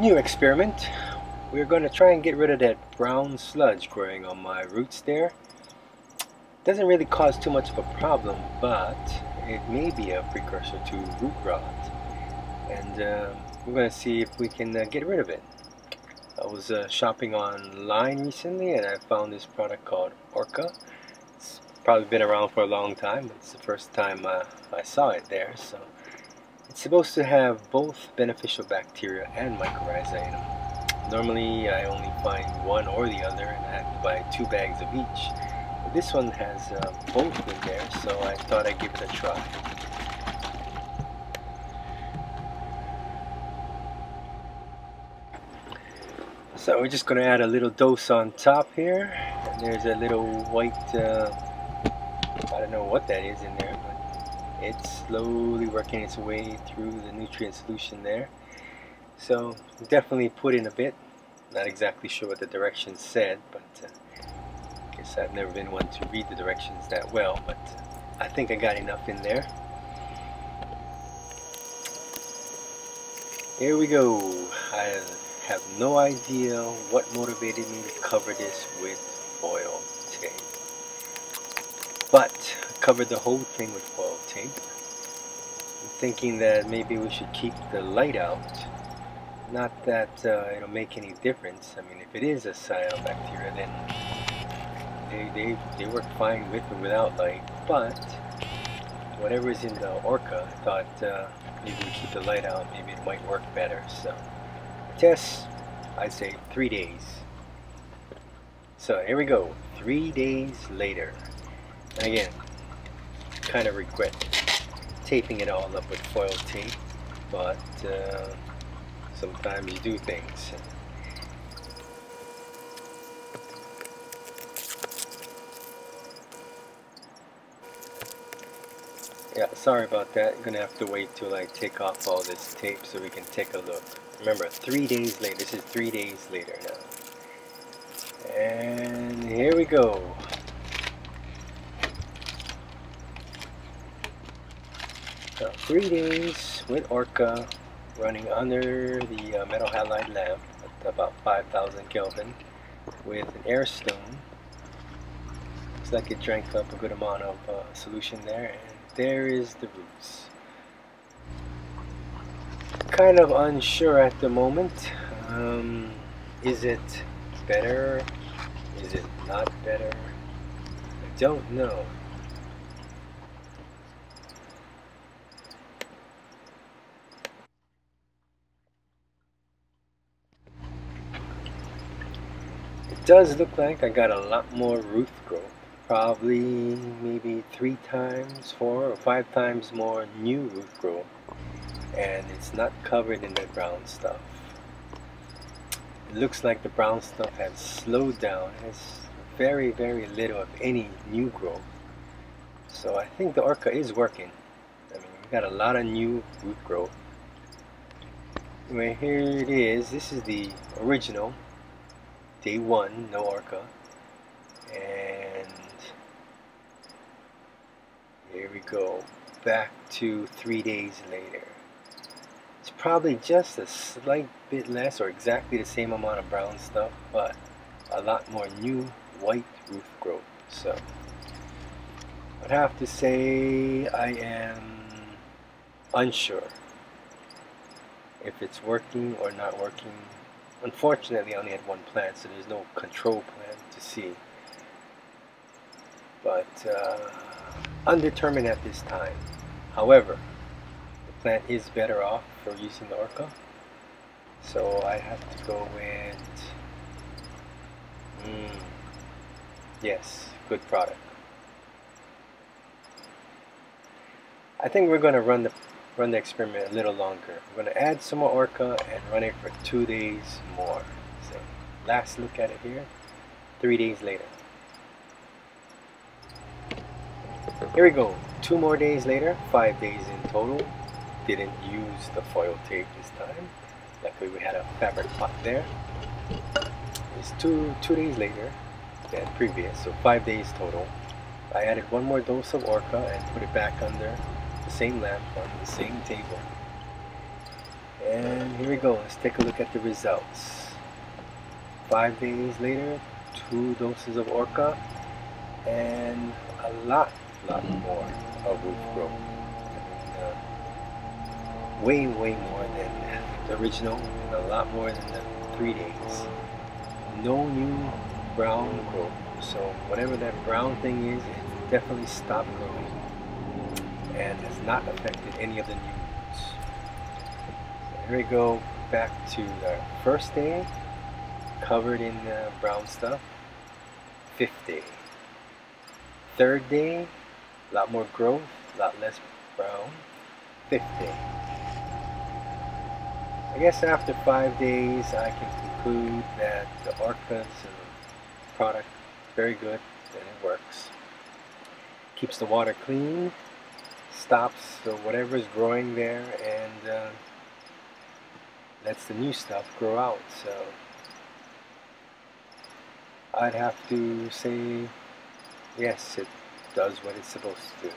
new experiment. We're going to try and get rid of that brown sludge growing on my roots there. Doesn't really cause too much of a problem, but it may be a precursor to root rot. And uh, we're going to see if we can uh, get rid of it. I was uh, shopping online recently and I found this product called Orca. It's probably been around for a long time, but it's the first time uh, I saw it there. So it's supposed to have both beneficial bacteria and mycorrhizae in them. Normally I only find one or the other and I have to buy two bags of each. But this one has uh, both in there so I thought I'd give it a try. So we're just going to add a little dose on top here. And there's a little white, uh, I don't know what that is in there, it's slowly working its way through the nutrient solution there. So definitely put in a bit. Not exactly sure what the directions said but uh, I guess I've never been one to read the directions that well but I think I got enough in there. Here we go. I have no idea what motivated me to cover this with foil tape but covered the whole thing with foil tape. I'm thinking that maybe we should keep the light out. Not that uh, it'll make any difference. I mean, if it is a cyanobacteria, then they, they, they work fine with or without light. But whatever is in the orca, I thought uh, maybe we keep the light out. Maybe it might work better. So, test, I'd say three days. So here we go. Three days later. And again, kind of regret taping it all up with foil tape, but uh, sometimes you do things. Yeah, sorry about that. I'm gonna have to wait till I take off all this tape so we can take a look. Remember, three days later. This is three days later now. And here we go. So days with Orca running under the uh, metal halide lamp at about 5000 Kelvin with an air stone. Looks like it drank up a good amount of uh, solution there and there is the roots. Kind of unsure at the moment. Um, is it better? Is it not better? I don't know. Does look like I got a lot more root growth. Probably maybe three times, four or five times more new root growth. And it's not covered in the brown stuff. It looks like the brown stuff has slowed down. It's very, very little of any new growth. So I think the Orca is working. I mean, we got a lot of new root growth. Anyway, here it is. This is the original day one, no orca. And here we go, back to three days later. It's probably just a slight bit less or exactly the same amount of brown stuff, but a lot more new white roof growth. So I'd have to say I am unsure if it's working or not working Unfortunately, I only had one plant, so there's no control plan to see. But uh, undetermined at this time. However, the plant is better off for using the Orca. So I have to go with, mm, yes, good product. I think we're going to run the run the experiment a little longer. We're going to add some more Orca and run it for two days more. So last look at it here, three days later. Here we go, two more days later, five days in total. Didn't use the foil tape this time. Luckily we had a fabric pot there. It's two, two days later than previous, so five days total. I added one more dose of Orca and put it back under the same lamp on the same table. And here we go. Let's take a look at the results. Five days later, two doses of Orca and a lot, lot more of root growth. Uh, way, way more than the original and a lot more than the three days. No new brown growth. So whatever that brown thing is, it definitely stopped growing and has not affected any of the new roots. So here we go back to the first day, covered in the brown stuff. Fifth day. Third day, a lot more growth, a lot less brown. Fifth day. I guess after five days I can conclude that the Orca's product very good and it works. Keeps the water clean, stops so whatever is growing there and uh, lets the new stuff grow out. So I'd have to say yes, it does what it's supposed to do.